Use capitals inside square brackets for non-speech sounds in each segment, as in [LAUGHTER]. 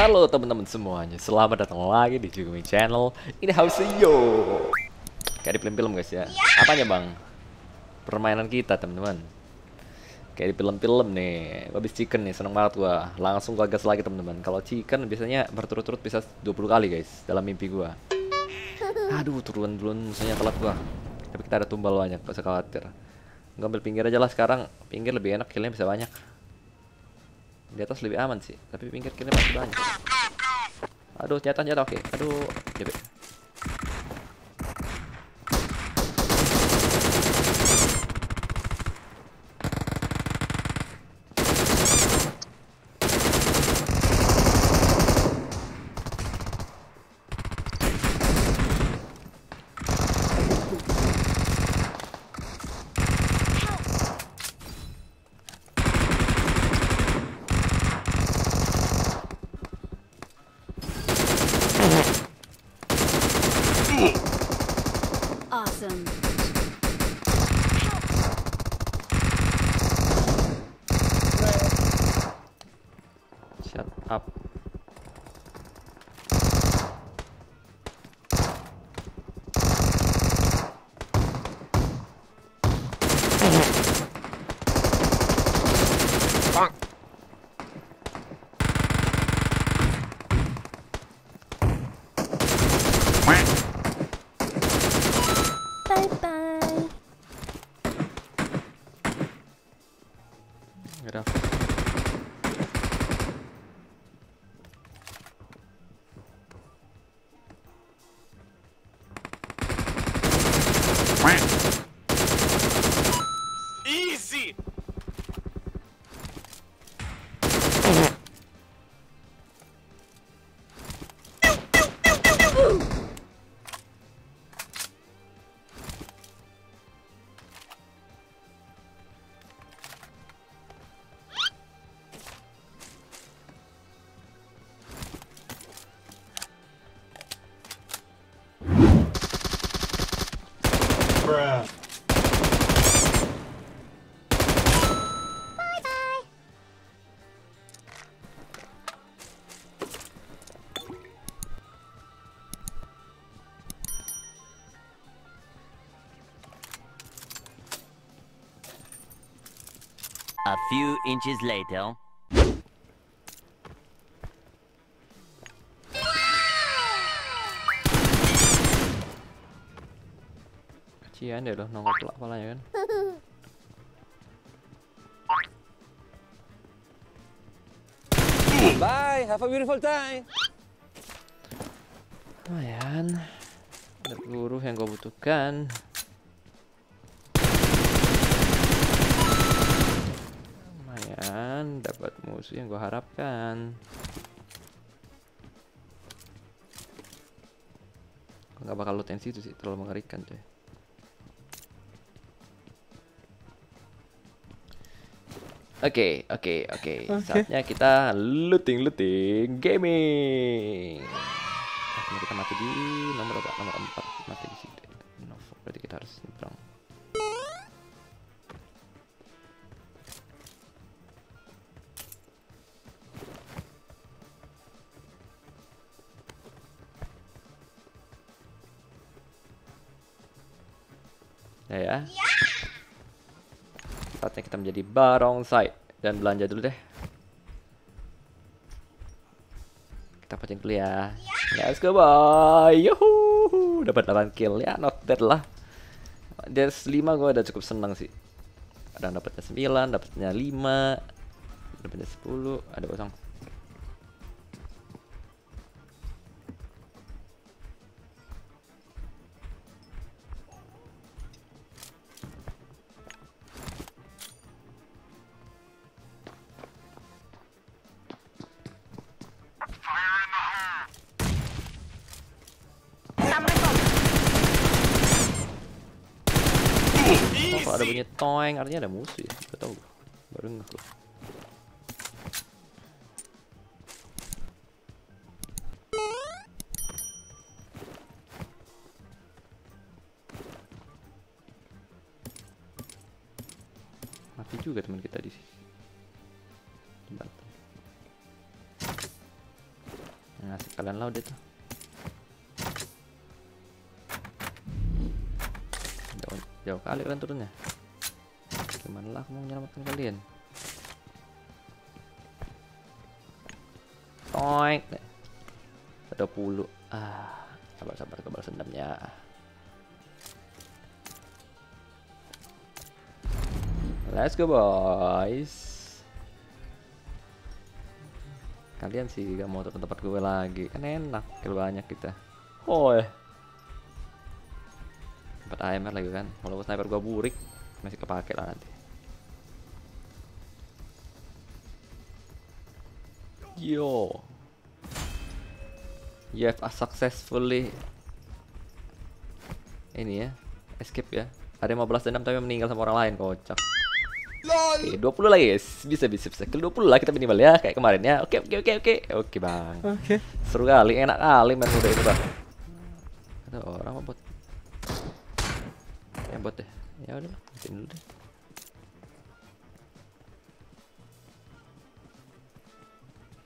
Halo teman-teman semuanya, selamat datang lagi di Jugumi Channel. Ini Yo. Kayak di film-film guys ya. Apanya bang? Permainan kita teman-teman. Kayak di film-film nih. Habis chicken nih, seneng banget gua. Langsung gua gas lagi teman-teman. Kalau chicken biasanya berturut-turut bisa 20 kali guys dalam mimpi gua. Aduh, turun duluan musuhnya telat gua. Tapi kita ada tumbal banyak, gak usah khawatir. Gua ambil pinggir aja lah sekarang. Pinggir lebih enak, killnya bisa banyak. Di atas lebih aman sih, tapi pinggir kiri masih banyak. Aduh, nyata nyata oke. Aduh, jebek. Awesome. Few inches later. Kecian deh loh nongol telak palanya kan. [LAUGHS] Bye, have a beautiful time. Lumayan. Ada peluru yang gue butuhkan. Lumayan, dapat musuh yang gue harapkan. Gue gak bakal loot itu sih, terlalu mengerikan coy. Oke, oke, oke. Saatnya kita looting, looting, gaming. Akhirnya kita mati di nomor berapa? Nomor 4 mati di sini. Ya ya. Saatnya kita menjadi barongsai dan belanja dulu deh. Kita pancing dulu ya. Let's go boy. Yuhu. Dapat 8 kill ya, not bad lah. Dari 5 gue udah cukup senang sih. Ada dapatnya 9, dapatnya 5, dapatnya 10, ada kosong. Ada bunyi toeng artinya ada musuh ya. Gak tau. Baru ngeh gua. Mati juga teman kita di sini. Jembatan. ngasih kalian laut itu jauh, kali kalian turunnya. Gimana lah aku mau menyelamatkan kalian? Toink. Ada puluh ah sabar sabar kebal sendamnya let's go boys. Kalian sih gak mau turun tempat gue lagi. Kan enak kill banyak kita. Hoi tempat AMR lagi kan walaupun sniper gua burik masih kepake lah nanti yo you have a successfully ini ya escape ya ada yang mau balas dendam tapi meninggal sama orang lain kocak Oke, 20 lagi guys. Bisa bisa bisa. Kill 20 lah kita minimal ya kayak kemarin ya. Oke oke oke oke. Oke, Bang. Oke. Seru kali, enak kali main muda itu, Bang. Ada orang apa? Ya bot deh. Ya udah, matiin dulu deh.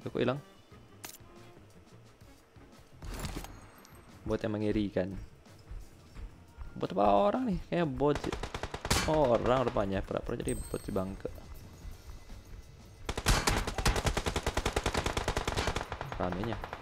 Udah kok hilang? Bot yang mengerikan. Bot apa orang nih? Kayak bot. Orang rupanya pura-pura jadi bot si bangke. Ramenya.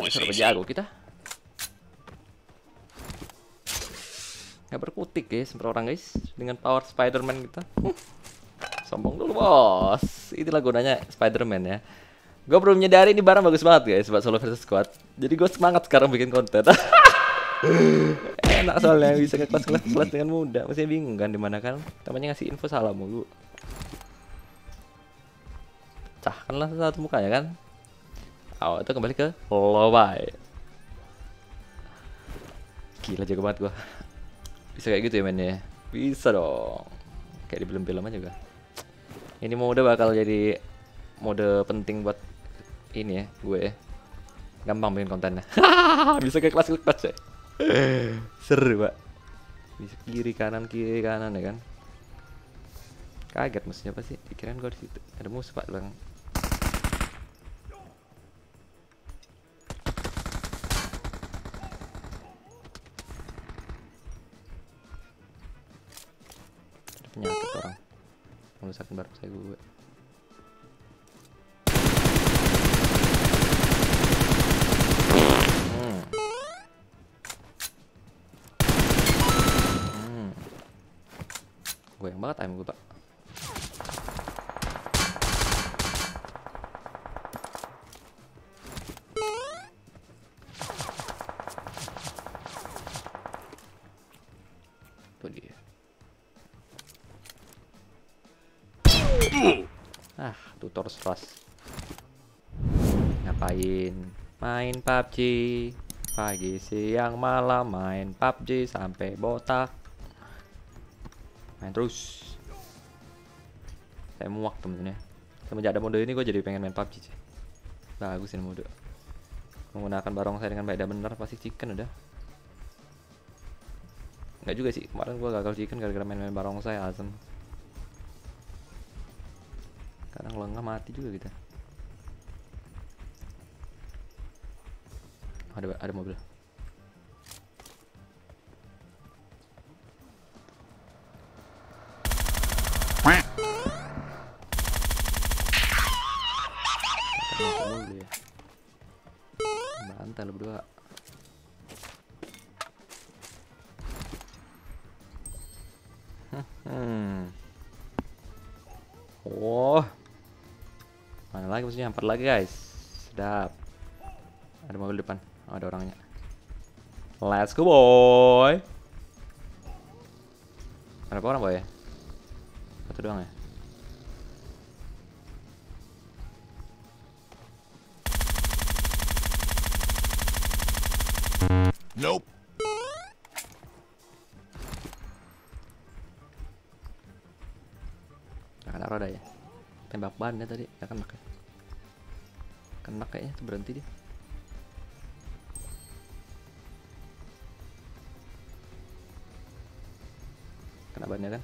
Nih serba jago kita. Nggak berkutik guys, orang guys dengan power Spiderman kita. Huh. Sombong dulu bos. Itulah gunanya Spiderman ya. Gue belum menyadari ini barang bagus banget guys buat solo versus squad. Jadi gue semangat sekarang bikin konten. [LAUGHS] Enak soalnya bisa ngekelas kelas kelas dengan mudah. Masih bingung kan di mana kan? Namanya ngasih info salah mulu. Cahkanlah satu mukanya kan. Oh, itu kembali ke Lowai. Gila jago banget gua. Bisa kayak gitu ya mainnya. ya? Bisa dong. Kayak di film-film aja juga. Ini mode bakal jadi mode penting buat ini ya, gue. Gampang bikin kontennya. [LAUGHS] Bisa kayak kelas kelas ya. Seru, Pak. Bisa kiri kanan kiri kanan ya kan. Kaget musuhnya apa sih? Pikiran gua di situ. Ada musuh, Pak, Bang. Barang saya gue hmm. hmm. gue yang banget ayam gue pak tutor stras. Ngapain? Main PUBG. Pagi, siang, malam main PUBG sampai botak. Main terus. Saya muak temen-temen ya. Semenjak ada mode ini gue jadi pengen main PUBG sih. Bagus ini mode. Menggunakan barongsai dengan baik dan benar pasti chicken udah. Enggak juga sih, kemarin gue gagal chicken gara-gara main-main barongsai asem. Kadang lengah mati juga kita. Ada ada mobil. Mobil ya. Bantai lu berdua. Lagi maksudnya? Empat lagi guys. Sedap. Ada mobil depan. Oh, ada orangnya. Let's go boy. Ada berapa orang boy? Satu doang ya. Nope. Gak kena roda ya. Tembak ban ya tadi. Gak kena ya. Kena kayaknya tuh berhenti dia. Kena bannya kan?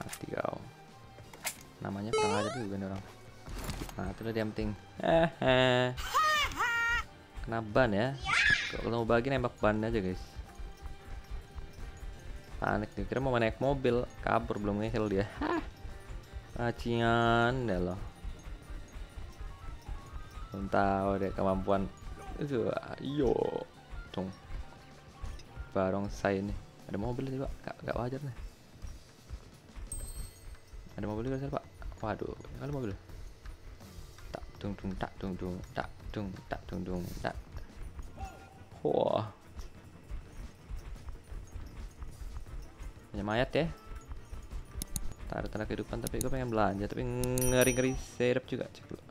Mati kau. Namanya kurang aja juga nih orang. Nah, itu udah yang penting. [LAUGHS] Kena ban ya. Kalau mau bagi nembak ban aja, guys. Panik nih, kira mau naik mobil, kabur belum ngeheal dia. Hah. Racian dah loh. Belum tahu deh kemampuan. Itu, yo. Tung. Barong saya ini. Ada mobil sih, Pak. Gak, gak wajar nih. Ada mobil juga sih, Pak. Waduh, kali mobil. Tak dung tak dung tak dung tak dung dung tak. Wah. Banyak mayat ya. Tak ada tanda kehidupan tapi gue pengen belanja tapi ngeri-ngeri serep juga cek dulu.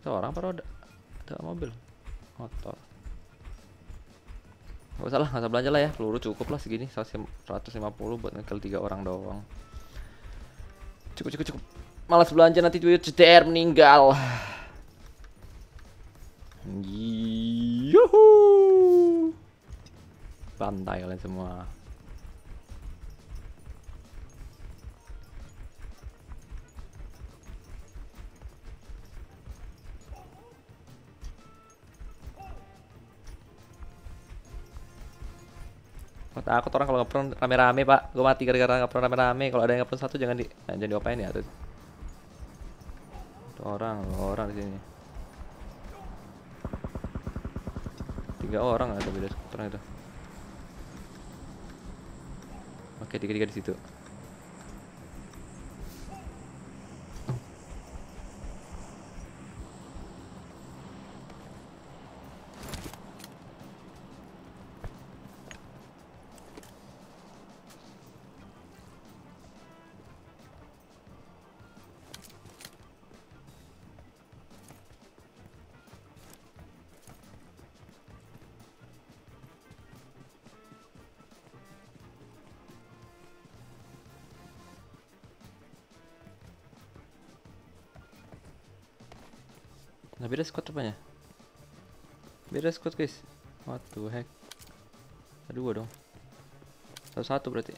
Seorang apa roda? Ada mobil. Motor. Gak usah lah, gak usah belanja lah ya Peluru cukup lah segini 150 buat ngekill tiga orang doang Cukup cukup cukup Malas belanja nanti duit CTR meninggal Yuhu Bantai kalian semua takut orang kalau ngepron rame-rame pak. Gue mati gara-gara ngepron rame-rame. Kalau ada yang ngepron satu jangan di nah, Jangan diopain ya tuh orang, orang di sini. Tiga orang ada beda skuter itu. Oke tiga-tiga di situ Nah beda squad rupanya? Beda squad guys. What the heck? Ada dua dong. Satu-satu berarti.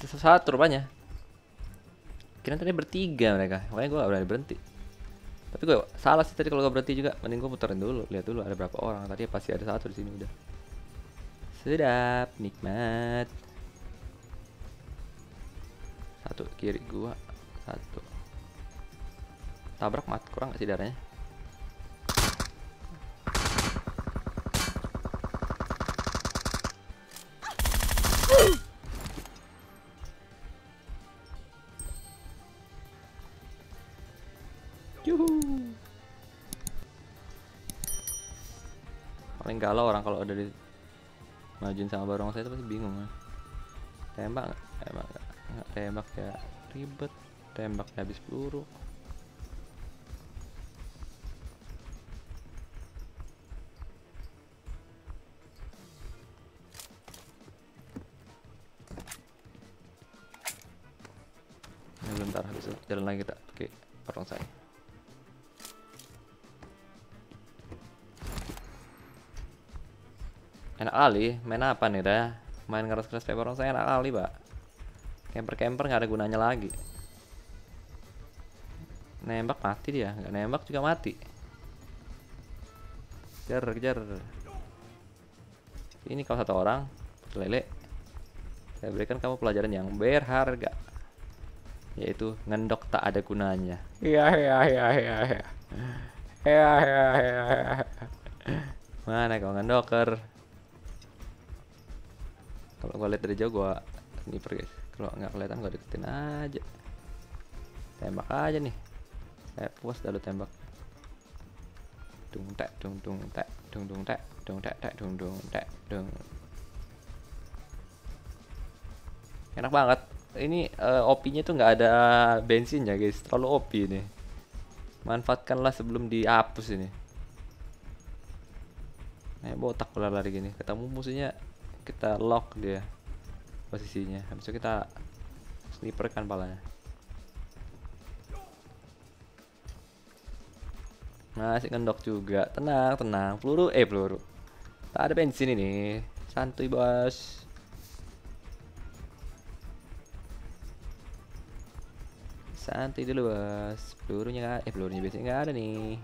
Satu-satu rupanya. Kira tadi bertiga mereka. Makanya gue gak berani berhenti. Tapi gue salah sih tadi kalau gue berhenti juga. Mending gue puterin dulu. Lihat dulu ada berapa orang. Tadi pasti ada satu di sini udah sedap nikmat. Satu kiri gua. Satu. Tabrak mat kurang gak sih darahnya? Paling galau orang kalau udah di majuin sama barong saya itu pasti bingung kan tembak tembak nggak? Tembak ya. Ribet. Tembak ya habis peluru. Bentar habis jalan lagi kita oke. barong Enak kali, main apa nih dah? Main keras-keras paper saya enak kali, Pak. Camper-camper nggak ada gunanya lagi. Nembak mati dia, nggak nembak juga mati. Kejar, kejar. Ini kau satu orang, lele. Saya berikan kamu pelajaran yang berharga, yaitu ngendok tak ada gunanya. Iya, iya, iya, iya, iya. Iya, iya, iya, iya. Mana kau ngendoker? Kalau gua lihat dari jauh gua sniper guys. Kalau nggak kelihatan gua deketin aja. Tembak aja nih. Eh puas dah lu tembak. Dung tek dung dung tek dung dung tek dung tek tek dung dung tek dung. Enak banget. Ini eh, OP-nya tuh nggak ada bensinnya guys. Terlalu OP ini. Manfaatkanlah sebelum dihapus ini. Eh botak pula lari gini. Ketemu musuhnya kita lock dia posisinya. Habis itu kita sniper kan palanya. Masih ngendok juga. Tenang, tenang. Peluru, eh peluru. Tak ada bensin ini. Santuy, Bos. Santuy dulu, Bos. Pelurunya eh pelurunya biasanya nggak ada nih.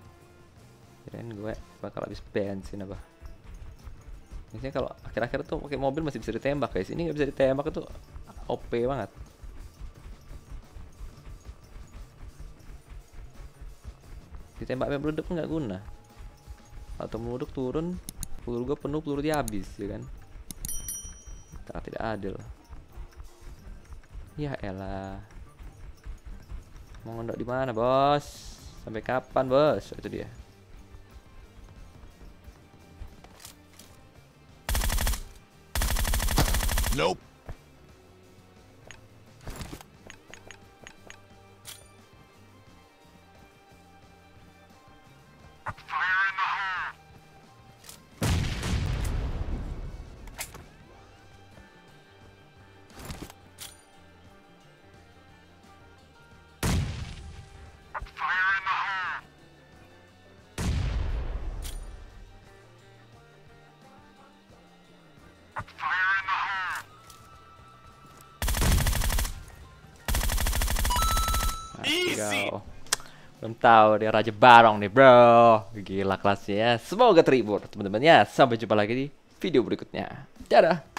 Kirain gue bakal habis bensin apa. Biasanya kalau akhir-akhir tuh pakai mobil masih bisa ditembak, guys. Ini nggak bisa ditembak itu OP banget. ditembak pun nggak guna. Atau meledak turun peluru gue penuh peluru dia habis ya kan? Sangat tidak adil. Ya elah. Mau ngendok di mana bos? Sampai kapan bos? Itu dia Nope. Easy. Belum tahu dia Raja Barong nih bro. Gila kelasnya ya. Semoga terhibur teman-teman ya. Sampai jumpa lagi di video berikutnya. Dadah